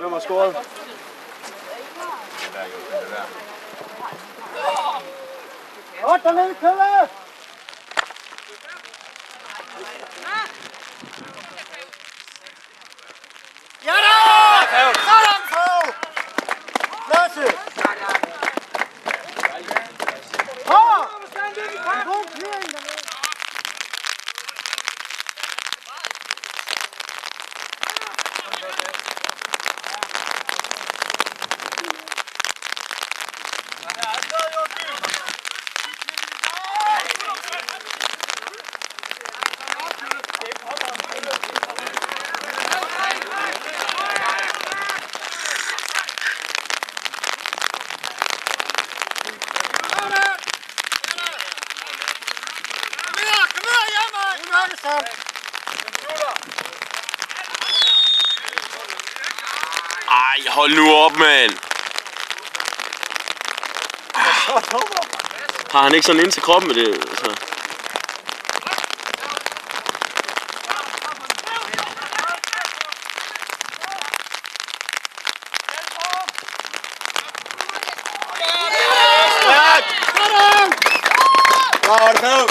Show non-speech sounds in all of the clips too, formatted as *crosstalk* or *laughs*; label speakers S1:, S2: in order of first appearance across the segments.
S1: Hvem har scoret? Godt dernede, Kølle! Ja da! Sådan så! Lasse! Kom! En god clearing dernede. Kom her, kom her, Jammer! Nu er det sådan.
S2: Ej, hold nu op, mand. *laughs* Har han ikke sådan ind til kroppen med det? Sådan! Bravo, det er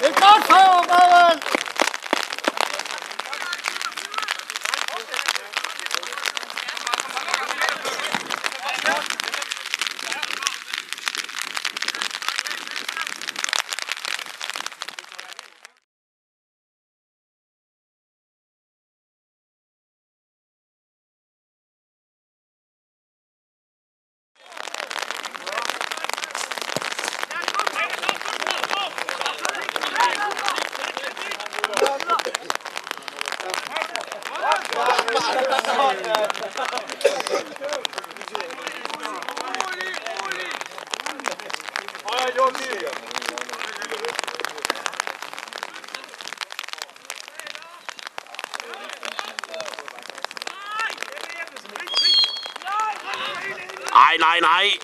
S3: Det er godt for, Baden!
S2: Ej, nej, nej.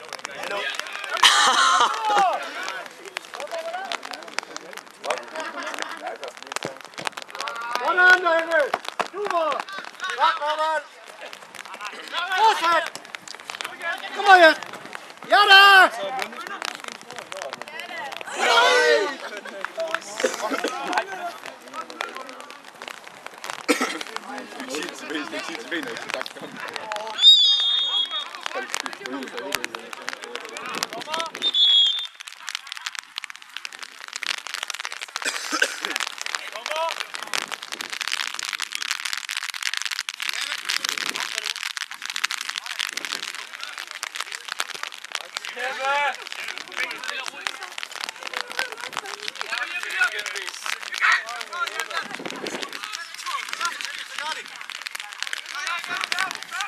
S2: Sådan,
S1: Daniel! Super! Godt, Baden! Jurgen! Kom maar, Jurgen! Jara! Ik zie
S2: het binnen, ik zie het binnen. Her, Ja da!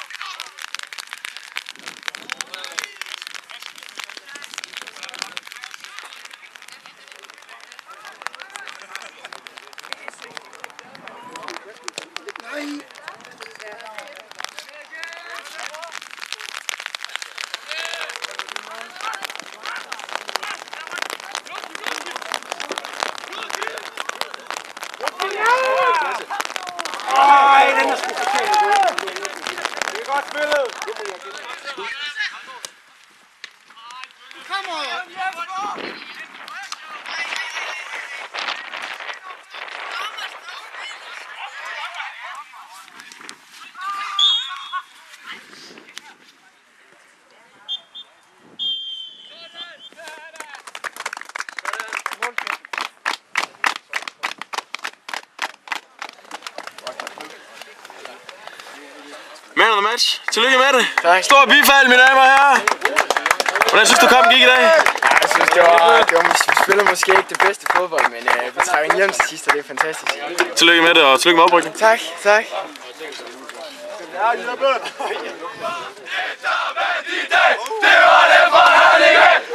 S2: Ej, den er sgu forkert. Det er godt spillet. Kom over. Of the match. Tillykke med det. Tak. Stor bifald, mine damer og herrer. Hvordan synes du kampen gik i dag?
S3: Jeg synes, det var, det var, vi spiller måske ikke det bedste fodbold, men øh, vi trækker hjem til sidst, og det er fantastisk.
S2: Tillykke med det, og tillykke med oprykning.
S3: Tak, tak. Det var det forhandlinge! Hey, hey,